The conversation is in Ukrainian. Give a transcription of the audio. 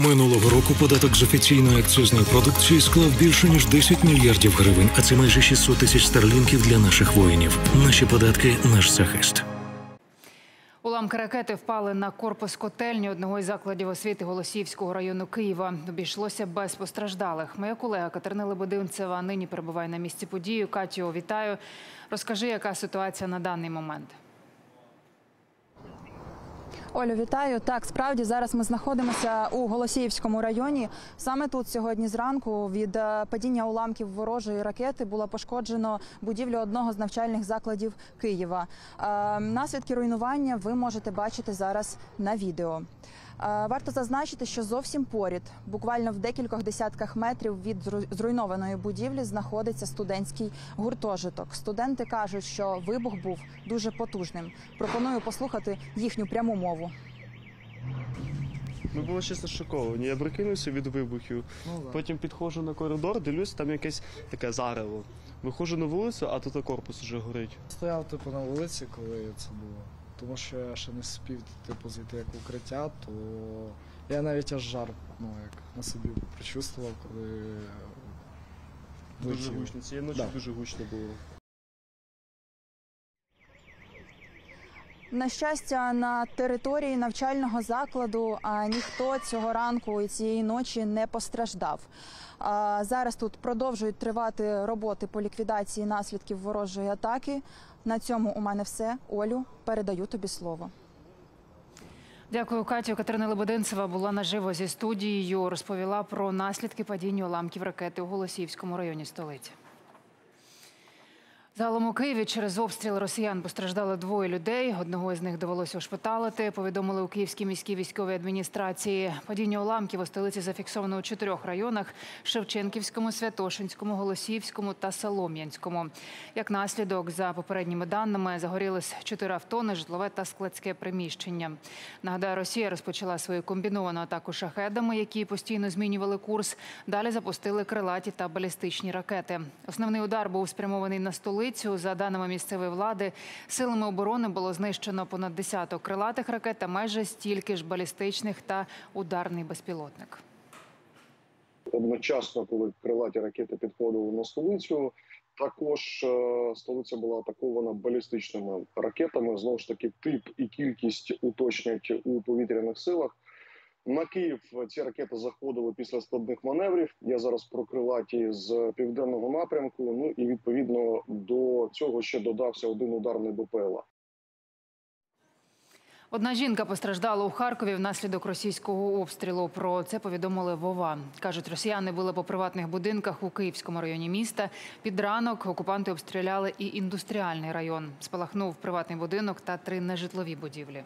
Минулого року податок з офіційної акцизної продукції склав більше ніж 10 мільярдів гривень, а це майже 600 тисяч старлінків для наших воїнів. Наші податки наш захист. Уламки ракети впали на корпус котельні одного із закладів освіти Голосіївського району Києва. Обійшлося без постраждалих. Моя колега Катерина Лебединцева нині перебуває на місці події. Катю, вітаю. Розкажи, яка ситуація на даний момент. Олю, вітаю. Так, справді зараз ми знаходимося у Голосіївському районі. Саме тут сьогодні зранку від е, падіння уламків ворожої ракети було пошкоджено будівлю одного з навчальних закладів Києва. Е, Наслідки руйнування ви можете бачити зараз на відео. Е, Варто зазначити, що зовсім поряд, буквально в декількох десятках метрів від зруйнованої будівлі, знаходиться студентський гуртожиток. Студенти кажуть, що вибух був дуже потужним. Пропоную послухати їхню пряму мову. Ми були чесно шоковані. Я прикинувся від вибухів. Потім підходжу на коридор, дивлюсь, там якесь таке зарево. Виходжу на вулицю, а тут корпус вже горить. Стояв типу на вулиці, коли це було. Тому що я ще не спів типу зайти як в укриття, то я навіть аж жар ну, як на собі причувствував, коли Дуже летів. гучно. Цієї ночі Да. дуже гучно було. На щастя, на території навчального закладу ніхто цього ранку і цієї ночі не постраждав. Зараз тут продовжують тривати роботи по ліквідації наслідків ворожої атаки. На цьому у мене все. Олю, передаю тобі слово. Дякую, Катю. Катерина Лебединцева була наживо зі студією. Розповіла про наслідки падіння уламків ракети у Голосіївському районі столиці. Загалом у Києві через обстріл росіян постраждали двоє людей. Одного із них довелося ушпиталити. Повідомили у Київській міській військовій адміністрації. Падіння уламків у столиці зафіксовано у чотирьох районах: Шевченківському, Святошинському, Голосіївському та Солом'янському. Як наслідок, за попередніми даними, загорілись чотири авто, нежитлове та складське приміщення. Нагадаю, Росія розпочала свою комбіновану атаку шахедами, які постійно змінювали курс. Далі запустили крилаті та балістичні ракети. Основний удар був спрямований на столицю. За даними місцевої влади, силами оборони було знищено понад десяток крилатих ракет, а майже стільки ж балістичних та ударний безпілотник. одночасно, коли крилаті ракети підходили на столицю. Також е, столиця була атакована балістичними ракетами. Знову ж таки, тип і кількість уточнять у повітряних силах. На Київ ці ракети заходили після складних маневрів. Я зараз про крилаті з південного напрямку. Ну і відповідно до цього ще додався один ударний БПЛА. Одна жінка постраждала у Харкові внаслідок російського обстрілу. Про це повідомили Вова. Кажуть, росіяни били по приватних будинках у Київському районі міста. Під ранок окупанти обстріляли і індустріальний район. Спалахнув приватний будинок та три нежитлові будівлі.